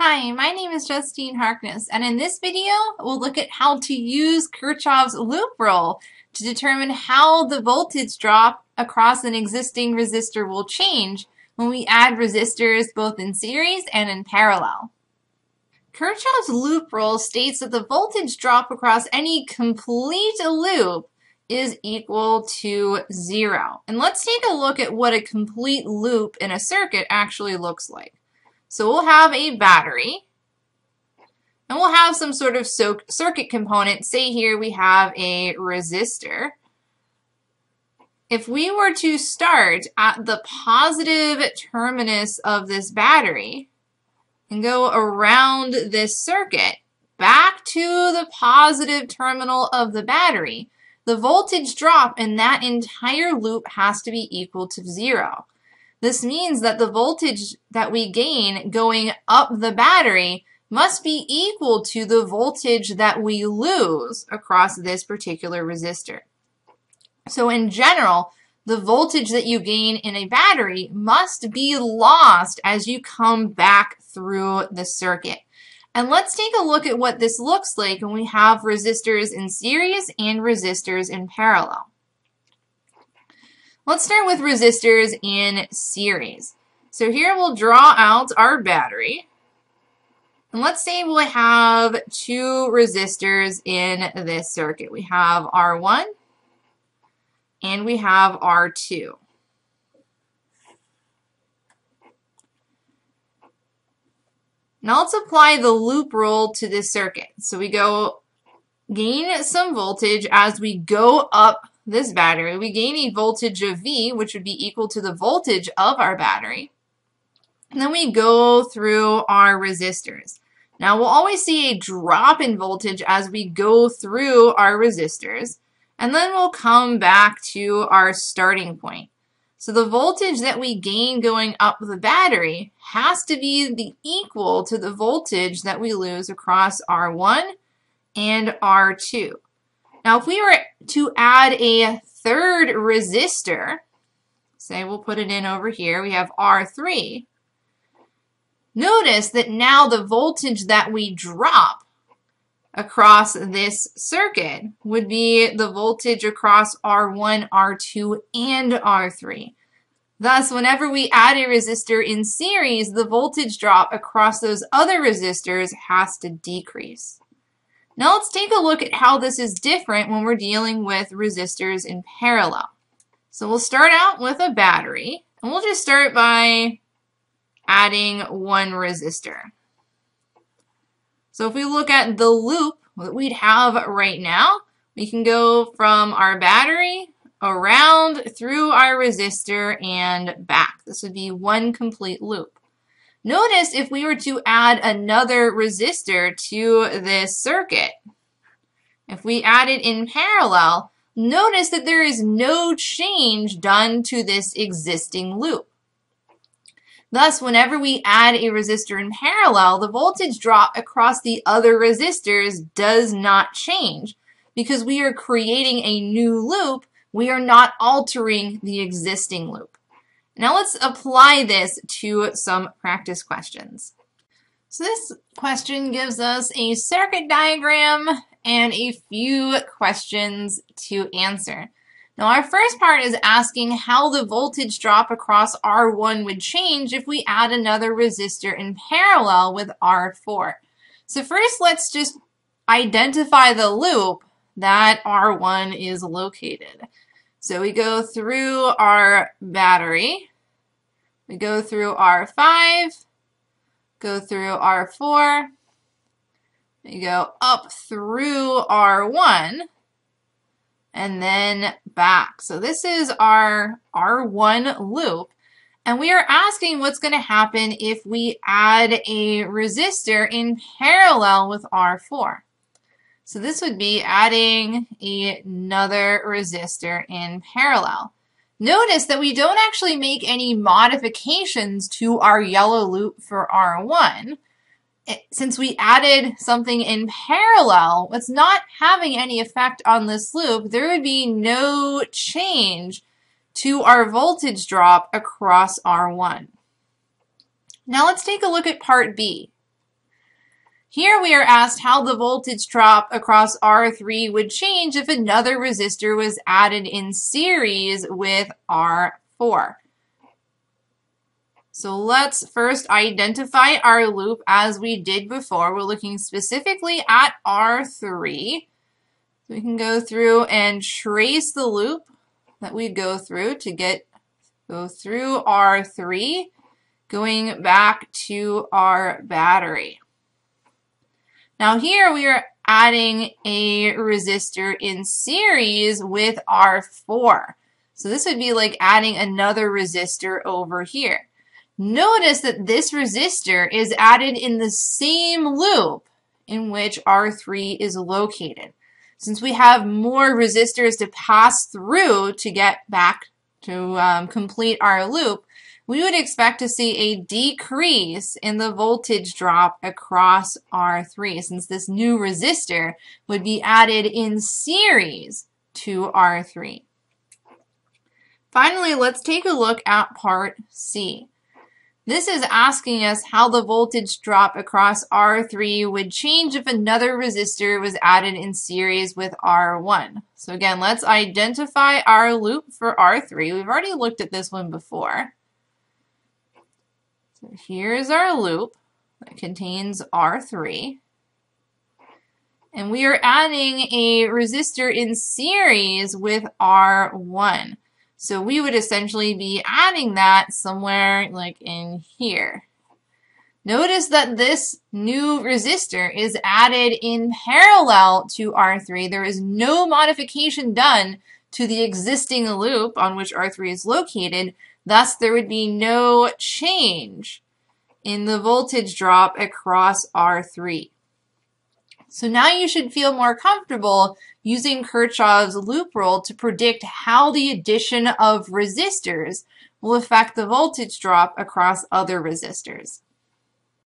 Hi, my name is Justine Harkness, and in this video, we'll look at how to use Kirchhoff's loop rule to determine how the voltage drop across an existing resistor will change when we add resistors both in series and in parallel. Kirchhoff's loop rule states that the voltage drop across any complete loop is equal to zero. And let's take a look at what a complete loop in a circuit actually looks like. So we'll have a battery, and we'll have some sort of circuit component. Say here we have a resistor. If we were to start at the positive terminus of this battery and go around this circuit back to the positive terminal of the battery, the voltage drop in that entire loop has to be equal to zero. This means that the voltage that we gain going up the battery must be equal to the voltage that we lose across this particular resistor. So in general, the voltage that you gain in a battery must be lost as you come back through the circuit. And let's take a look at what this looks like when we have resistors in series and resistors in parallel. Let's start with resistors in series. So here we'll draw out our battery. And let's say we'll have two resistors in this circuit. We have R1 and we have R2. Now let's apply the loop rule to this circuit. So we go gain some voltage as we go up this battery, we gain a voltage of V, which would be equal to the voltage of our battery. And then we go through our resistors. Now we'll always see a drop in voltage as we go through our resistors, and then we'll come back to our starting point. So the voltage that we gain going up the battery has to be the equal to the voltage that we lose across R1 and R2. Now, if we were to add a third resistor, say we'll put it in over here, we have R3. Notice that now the voltage that we drop across this circuit would be the voltage across R1, R2, and R3. Thus, whenever we add a resistor in series, the voltage drop across those other resistors has to decrease. Now let's take a look at how this is different when we're dealing with resistors in parallel. So we'll start out with a battery, and we'll just start by adding one resistor. So if we look at the loop that we'd have right now, we can go from our battery around through our resistor and back. This would be one complete loop. Notice if we were to add another resistor to this circuit, if we add it in parallel, notice that there is no change done to this existing loop. Thus, whenever we add a resistor in parallel, the voltage drop across the other resistors does not change. Because we are creating a new loop, we are not altering the existing loop. Now let's apply this to some practice questions. So this question gives us a circuit diagram and a few questions to answer. Now our first part is asking how the voltage drop across R1 would change if we add another resistor in parallel with R4. So first let's just identify the loop that R1 is located. So we go through our battery, we go through R5, go through R4, we go up through R1, and then back. So this is our R1 loop. And we are asking what's going to happen if we add a resistor in parallel with R4. So this would be adding another resistor in parallel. Notice that we don't actually make any modifications to our yellow loop for R1. It, eh, since we added something in parallel, it's not having any effect on this loop, there would be no change to our voltage drop across R1. Now let's take a look at part B. Here we are asked how the voltage drop across R3 would change if another resistor was added in series with R4. So let's first identify our loop as we did before. We're looking specifically at R3. So we can go through and trace the loop that we go through to get go through R3, going back to our battery. Now here we are adding a resistor in series with R4. So this would be like adding another resistor over here. Notice that this resistor is added in the same loop in which R3 is located. Since we have more resistors to pass through to get back to um, complete our loop, we would expect to see a decrease in the voltage drop across R3 since this new resistor would be added in series to R3. Finally, let's take a look at part C. This is asking us how the voltage drop across R3 would change if another resistor was added in series with R1. So again, let's identify our loop for R3. We've already looked at this one before. So here's our loop that contains R3. And we are adding a resistor in series with R1. So we would essentially be adding that somewhere like in here. Notice that this new resistor is added in parallel to R3. There is no modification done to the existing loop on which R3 is located. Thus, there would be no change in the voltage drop across R3. So now you should feel more comfortable using Kirchhoff's loop rule to predict how the addition of resistors will affect the voltage drop across other resistors.